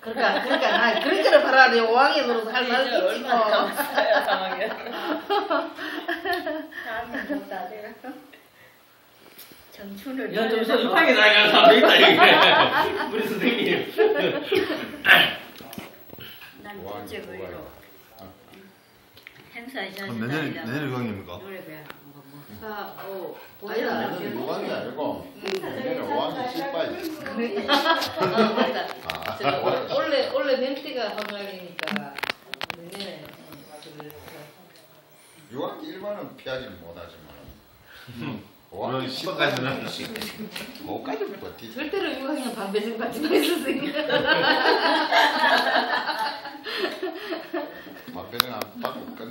그러니까 그러니까 나 그런 거를 바라네 오왕이 노릇 할 말이 있지 뭐. 감사해요 상황이. 다음에 못다 내가 청춘을 야, 좀 급하게 나가는 사람 있다, 이게. 우리 선생님. 난 오왕이. 부위로 행사에 그럼 내년 내년 유강입니까? 노래 배워 뭐, 뭐. 사, 오, 아니다, 아니다. 나는 유광이 아니고 내년에 오왕이 씨빠지. 아, 맞다. 아, 저 원래 원래 멘트가 한가리니까 내년에 그 유광 일반은 피하지는 못하지만 오왕이 씨빠까지는. 뭐까지 버티지. 절대로 유광이랑 반배정 같이 가 있었으니까. 밥배는 안 받고 끝내.